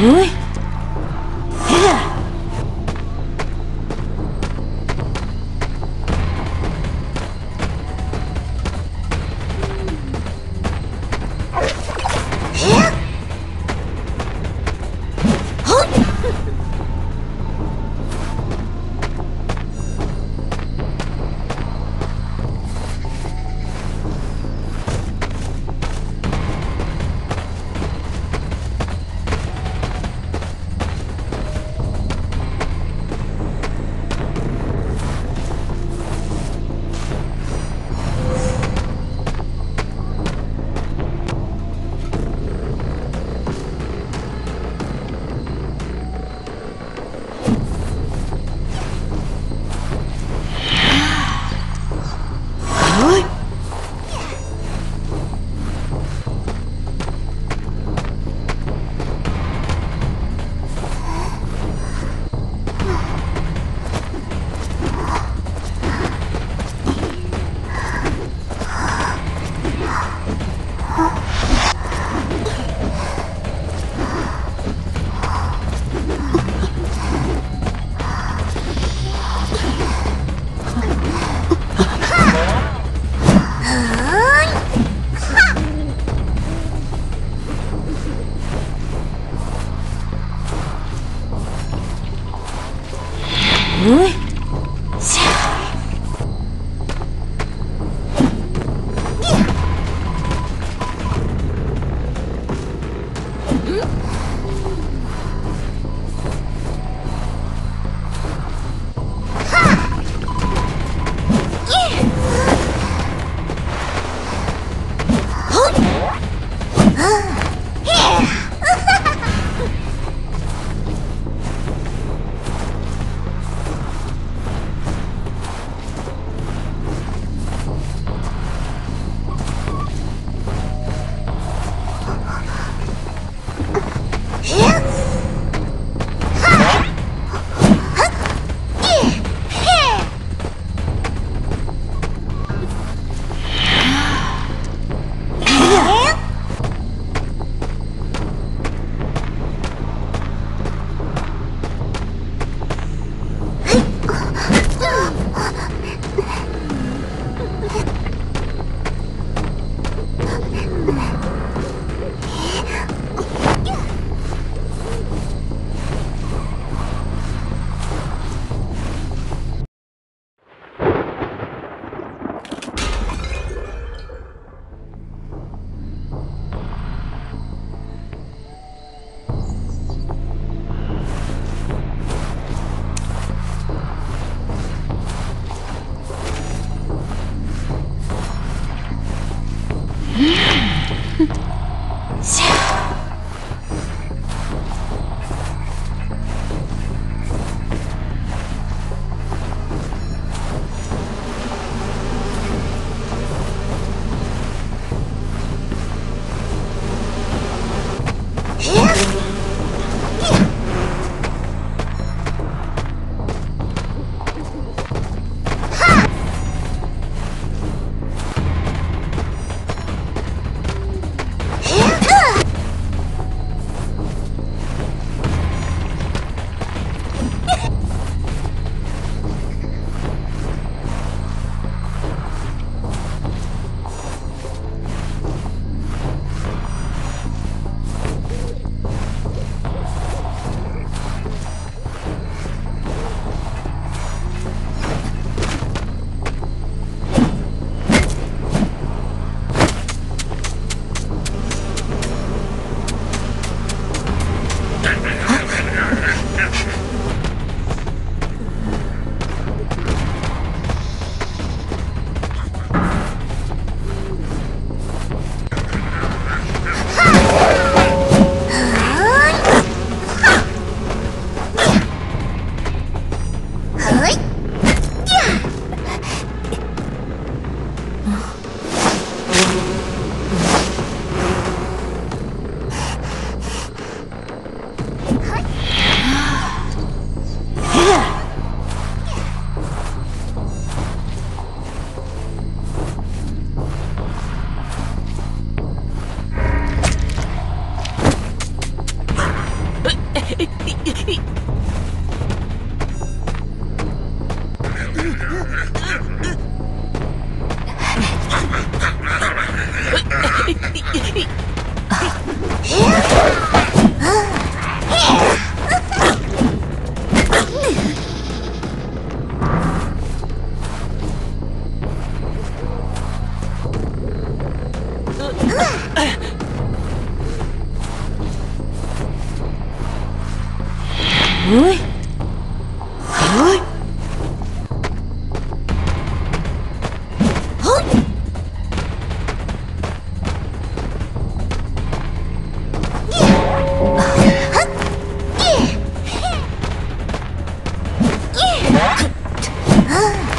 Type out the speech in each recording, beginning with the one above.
Really? Huh?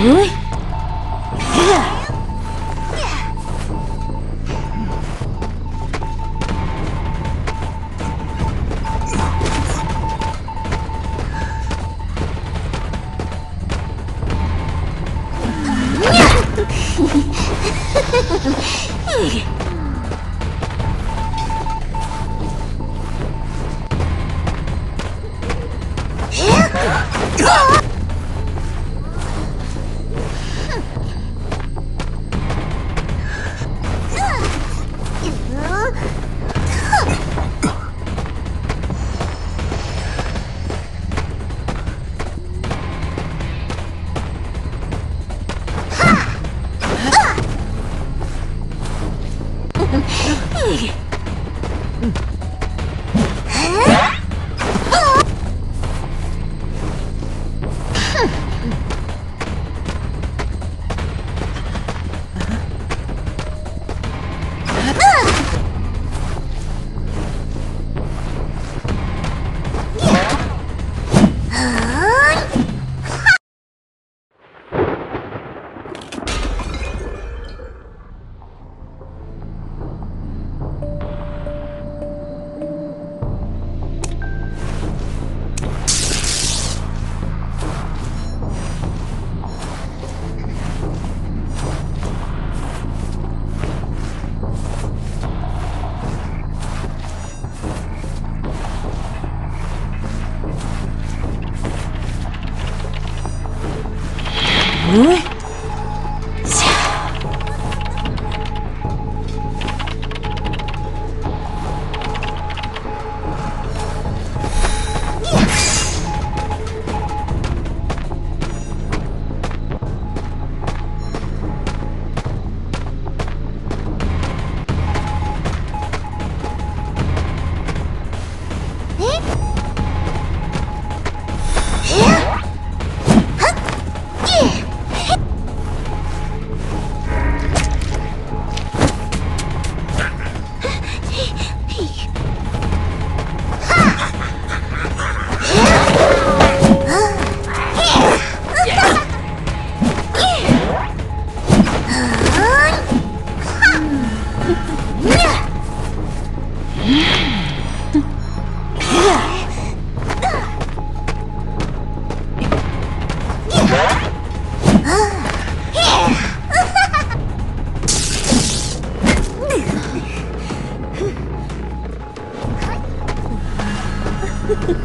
เฮ้ย Huh? フッ!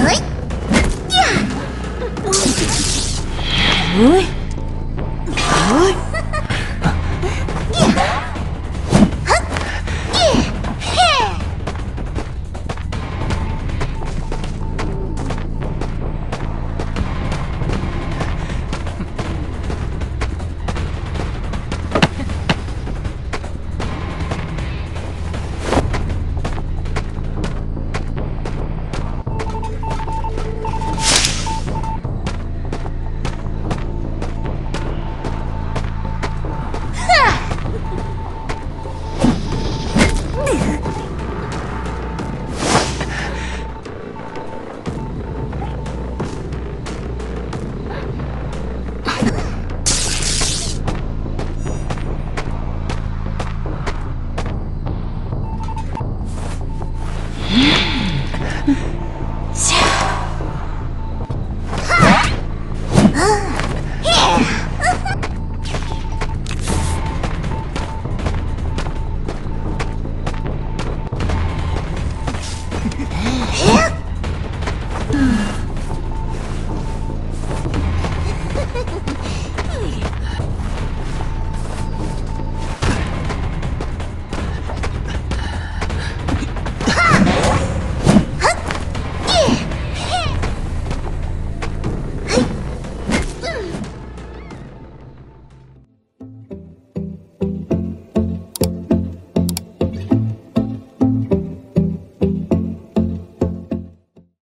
はい。